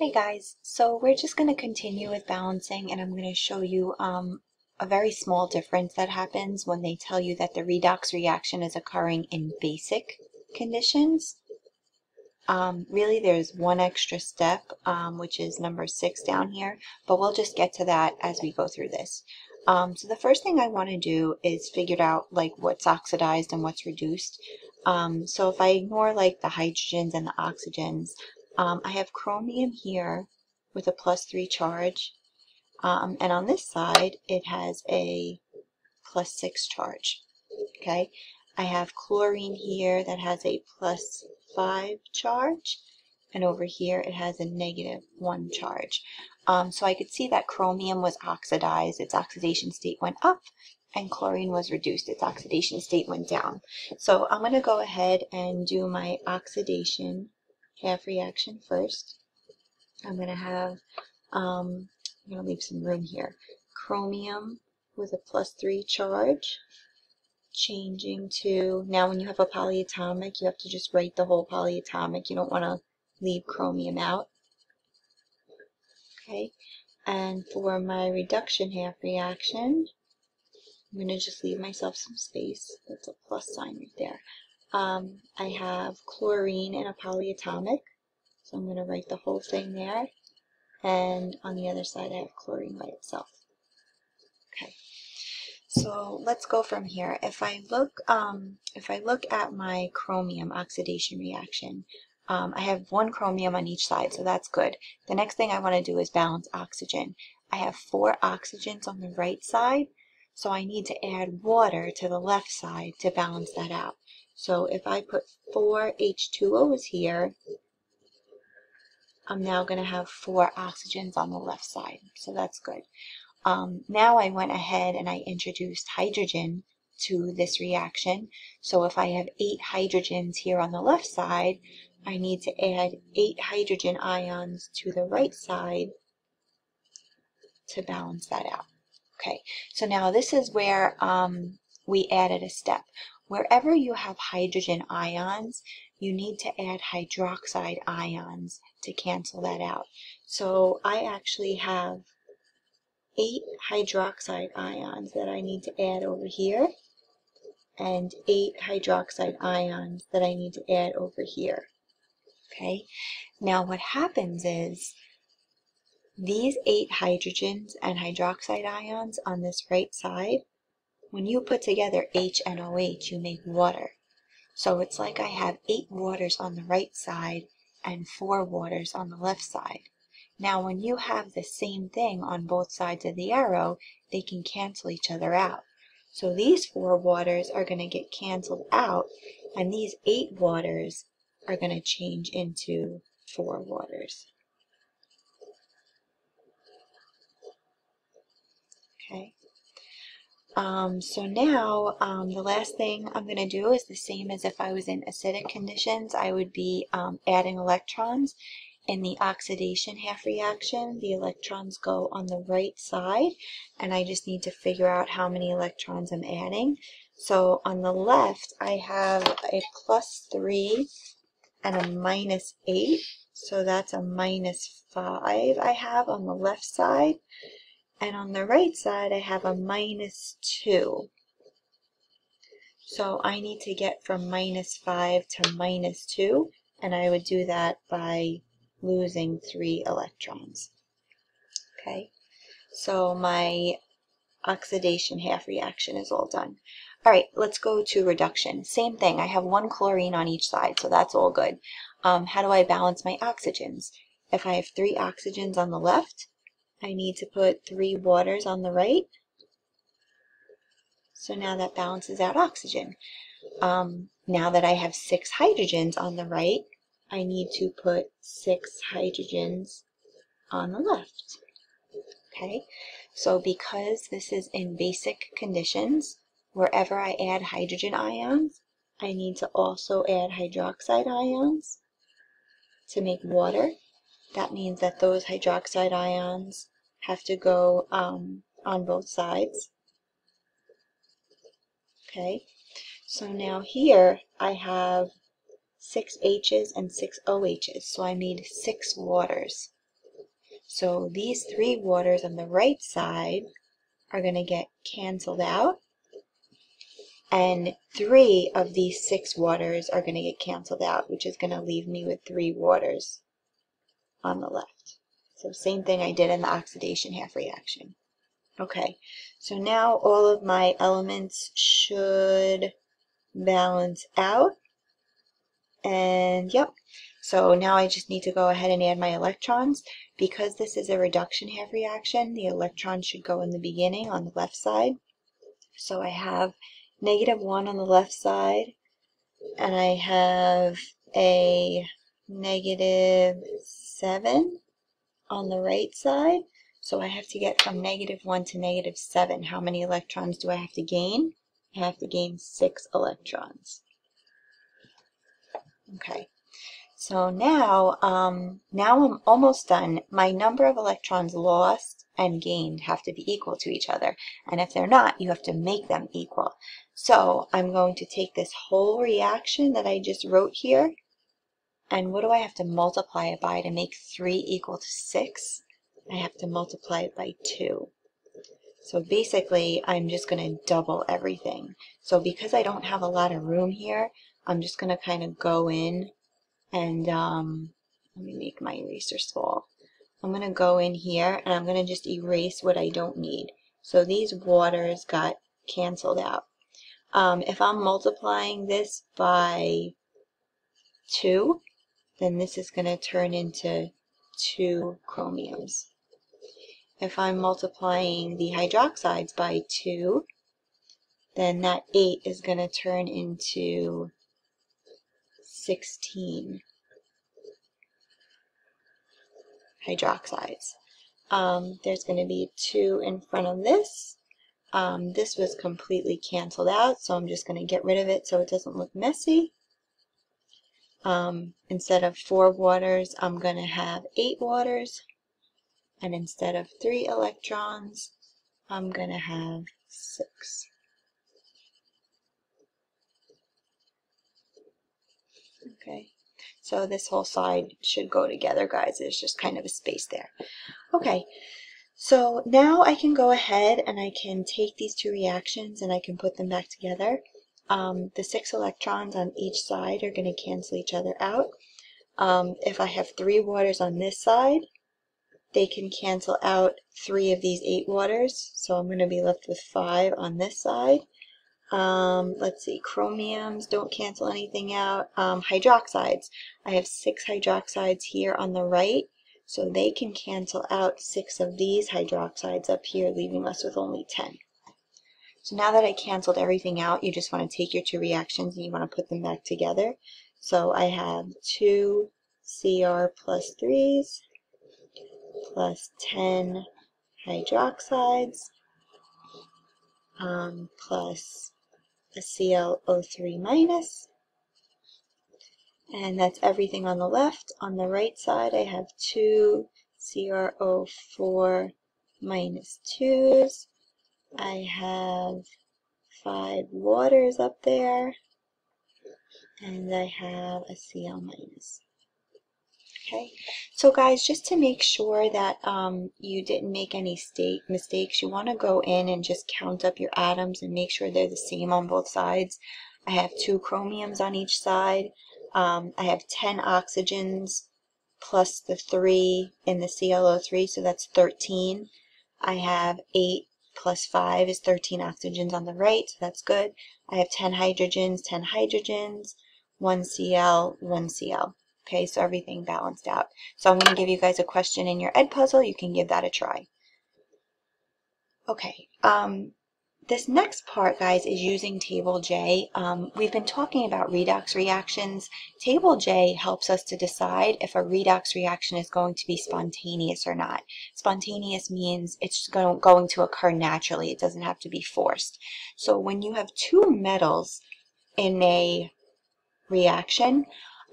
Hey guys, so we're just going to continue with balancing and I'm going to show you um, a very small difference that happens when they tell you that the redox reaction is occurring in basic conditions. Um, really there's one extra step, um, which is number six down here, but we'll just get to that as we go through this. Um, so the first thing I want to do is figure out like what's oxidized and what's reduced. Um, so if I ignore like the hydrogens and the oxygens, um, I have chromium here with a plus 3 charge, um, and on this side it has a plus 6 charge. Okay, I have chlorine here that has a plus 5 charge, and over here it has a negative 1 charge. Um, so I could see that chromium was oxidized, its oxidation state went up, and chlorine was reduced, its oxidation state went down. So I'm going to go ahead and do my oxidation half reaction first. I'm going to have, um, I'm going to leave some room here, chromium with a plus 3 charge, changing to, now when you have a polyatomic, you have to just write the whole polyatomic. You don't want to leave chromium out. Okay, and for my reduction half reaction, I'm going to just leave myself some space. That's a plus sign right there. Um, I have chlorine in a polyatomic, so I'm going to write the whole thing there. And on the other side, I have chlorine by itself. Okay, so let's go from here. If I look, um, if I look at my chromium oxidation reaction, um, I have one chromium on each side, so that's good. The next thing I want to do is balance oxygen. I have four oxygens on the right side, so I need to add water to the left side to balance that out. So if I put four H2Os here, I'm now going to have four oxygens on the left side. So that's good. Um, now I went ahead and I introduced hydrogen to this reaction. So if I have eight hydrogens here on the left side, I need to add eight hydrogen ions to the right side to balance that out. Okay, so now this is where um, we added a step. Wherever you have hydrogen ions, you need to add hydroxide ions to cancel that out. So I actually have eight hydroxide ions that I need to add over here and eight hydroxide ions that I need to add over here. Okay, now what happens is these eight hydrogens and hydroxide ions on this right side, when you put together H and OH, you make water. So it's like I have eight waters on the right side and four waters on the left side. Now when you have the same thing on both sides of the arrow, they can cancel each other out. So these four waters are going to get canceled out, and these eight waters are going to change into four waters. Okay. Um, so now um, the last thing I'm going to do is the same as if I was in acidic conditions. I would be um, adding electrons. In the oxidation half reaction, the electrons go on the right side, and I just need to figure out how many electrons I'm adding. So on the left, I have a plus 3 and a minus 8. So that's a minus 5 I have on the left side. And on the right side, I have a minus 2. So I need to get from minus 5 to minus 2, and I would do that by losing 3 electrons. Okay, so my oxidation half reaction is all done. All right, let's go to reduction. Same thing, I have one chlorine on each side, so that's all good. Um, how do I balance my oxygens? If I have three oxygens on the left, I need to put three waters on the right. So now that balances out oxygen. Um, now that I have six hydrogens on the right, I need to put six hydrogens on the left. Okay, so because this is in basic conditions, wherever I add hydrogen ions, I need to also add hydroxide ions to make water. That means that those hydroxide ions have to go um, on both sides. Okay, so now here I have six H's and six OH's, so I need six waters. So these three waters on the right side are going to get canceled out. And three of these six waters are going to get canceled out, which is going to leave me with three waters on the left. So same thing I did in the oxidation half reaction. Okay, so now all of my elements should balance out. And yep, so now I just need to go ahead and add my electrons. Because this is a reduction half reaction, the electrons should go in the beginning on the left side. So I have negative 1 on the left side, and I have a negative 7 on the right side. So I have to get from negative 1 to negative 7. How many electrons do I have to gain? I have to gain 6 electrons. Okay. So now, um, now I'm almost done. My number of electrons lost and gained have to be equal to each other. And if they're not, you have to make them equal. So I'm going to take this whole reaction that I just wrote here, and what do I have to multiply it by to make 3 equal to 6? I have to multiply it by 2. So basically, I'm just going to double everything. So because I don't have a lot of room here, I'm just going to kind of go in and um, let me make my eraser small. I'm going to go in here and I'm going to just erase what I don't need. So these waters got canceled out. Um, if I'm multiplying this by 2, then this is going to turn into 2 chromiums. If I'm multiplying the hydroxides by 2, then that 8 is going to turn into 16 hydroxides. Um, there's going to be 2 in front of this. Um, this was completely canceled out, so I'm just going to get rid of it so it doesn't look messy. Um, instead of 4 waters, I'm going to have 8 waters. And instead of 3 electrons, I'm going to have 6. Okay, so this whole side should go together, guys. There's just kind of a space there. Okay, so now I can go ahead and I can take these two reactions and I can put them back together. Um, the six electrons on each side are going to cancel each other out. Um, if I have three waters on this side, they can cancel out three of these eight waters. So I'm going to be left with five on this side. Um, let's see, chromiums don't cancel anything out. Um, hydroxides, I have six hydroxides here on the right, so they can cancel out six of these hydroxides up here, leaving us with only 10. So now that I canceled everything out, you just want to take your two reactions and you want to put them back together. So I have two Cr plus 3s plus 10 hydroxides um, plus a ClO3 minus. And that's everything on the left. On the right side, I have two CrO4 minus 2s. I have five waters up there. And I have a Cl minus. Okay, so guys, just to make sure that um, you didn't make any state mistakes, you want to go in and just count up your atoms and make sure they're the same on both sides. I have two chromiums on each side. Um, I have 10 oxygens plus the 3 in the ClO3, so that's 13. I have 8 plus 5 is 13 oxygens on the right, so that's good. I have 10 hydrogens, 10 hydrogens, 1 Cl, 1 Cl. Okay, so everything balanced out. So I'm going to give you guys a question in your Edpuzzle. You can give that a try. Okay, um, this next part, guys, is using Table J. Um, we've been talking about redox reactions. Table J helps us to decide if a redox reaction is going to be spontaneous or not. Spontaneous means it's going to occur naturally. It doesn't have to be forced. So when you have two metals in a reaction,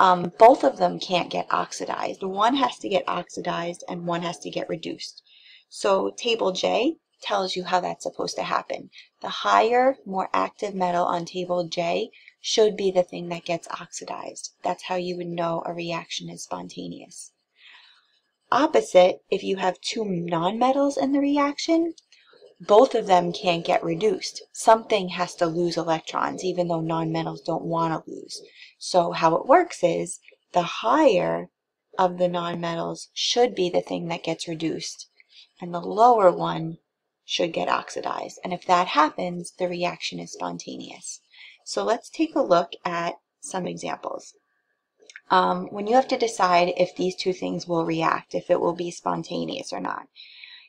um, both of them can't get oxidized. One has to get oxidized and one has to get reduced. So table J tells you how that's supposed to happen. The higher, more active metal on table J should be the thing that gets oxidized. That's how you would know a reaction is spontaneous. opposite, if you have two nonmetals in the reaction, both of them can't get reduced. Something has to lose electrons, even though nonmetals don't want to lose. So how it works is the higher of the nonmetals should be the thing that gets reduced, and the lower one should get oxidized. And if that happens, the reaction is spontaneous. So let's take a look at some examples. Um, when you have to decide if these two things will react, if it will be spontaneous or not.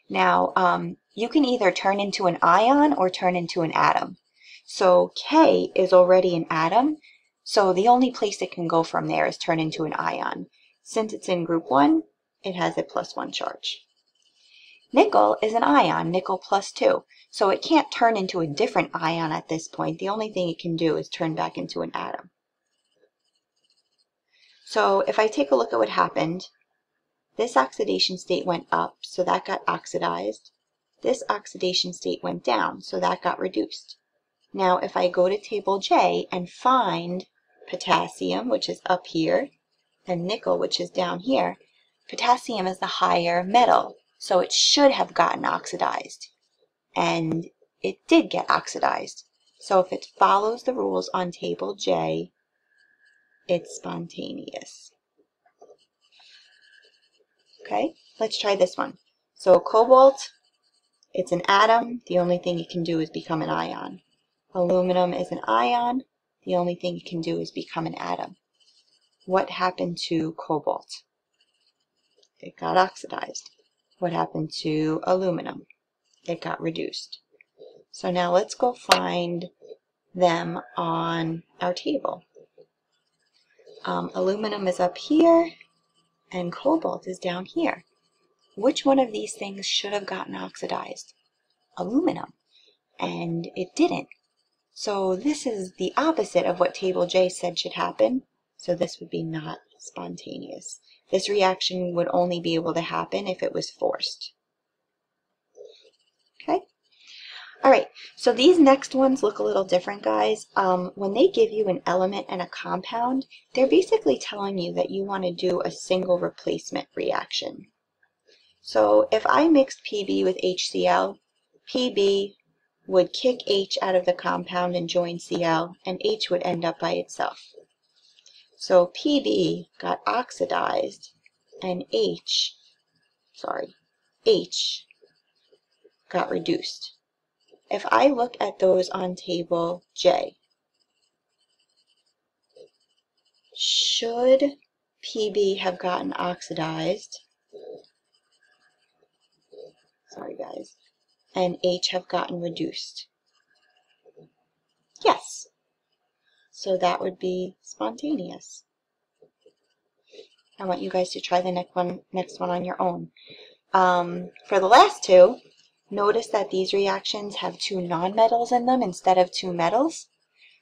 Now, um, you can either turn into an ion or turn into an atom. So K is already an atom, so the only place it can go from there is turn into an ion. Since it's in group 1, it has a plus 1 charge. Nickel is an ion, nickel plus 2, so it can't turn into a different ion at this point. The only thing it can do is turn back into an atom. So if I take a look at what happened, this oxidation state went up, so that got oxidized. This oxidation state went down, so that got reduced. Now if I go to table J and find potassium, which is up here, and nickel, which is down here, potassium is the higher metal, so it should have gotten oxidized. And it did get oxidized. So if it follows the rules on table J, it's spontaneous. Okay, let's try this one. So cobalt, it's an atom. The only thing it can do is become an ion. Aluminum is an ion. The only thing it can do is become an atom. What happened to cobalt? It got oxidized. What happened to aluminum? It got reduced. So now let's go find them on our table. Um, aluminum is up here, and cobalt is down here. Which one of these things should have gotten oxidized? Aluminum. And it didn't. So this is the opposite of what table J said should happen. So this would be not spontaneous. This reaction would only be able to happen if it was forced. Okay? All right, so these next ones look a little different, guys. Um, when they give you an element and a compound, they're basically telling you that you want to do a single replacement reaction. So if I mixed PB with HCl, PB would kick H out of the compound and join Cl, and H would end up by itself. So PB got oxidized, and H, sorry, H got reduced. If I look at those on table J, should PB have gotten oxidized, sorry guys, and H have gotten reduced? Yes. So that would be spontaneous. I want you guys to try the next one, next one on your own. Um, for the last two, Notice that these reactions have two nonmetals in them instead of two metals.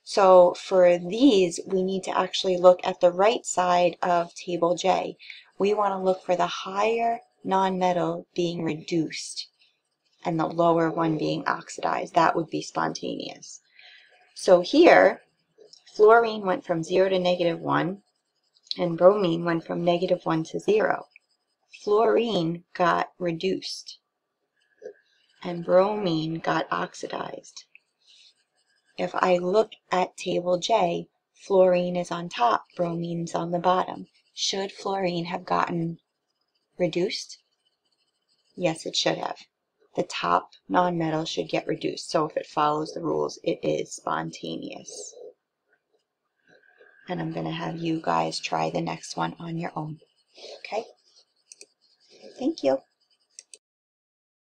So for these, we need to actually look at the right side of table J. We want to look for the higher nonmetal being reduced and the lower one being oxidized. That would be spontaneous. So here, fluorine went from 0 to negative 1, and bromine went from negative 1 to 0. Fluorine got reduced and bromine got oxidized. If I look at table J, fluorine is on top, bromine's on the bottom. Should fluorine have gotten reduced? Yes, it should have. The top nonmetal should get reduced. So if it follows the rules, it is spontaneous. And I'm going to have you guys try the next one on your own. Okay? Thank you.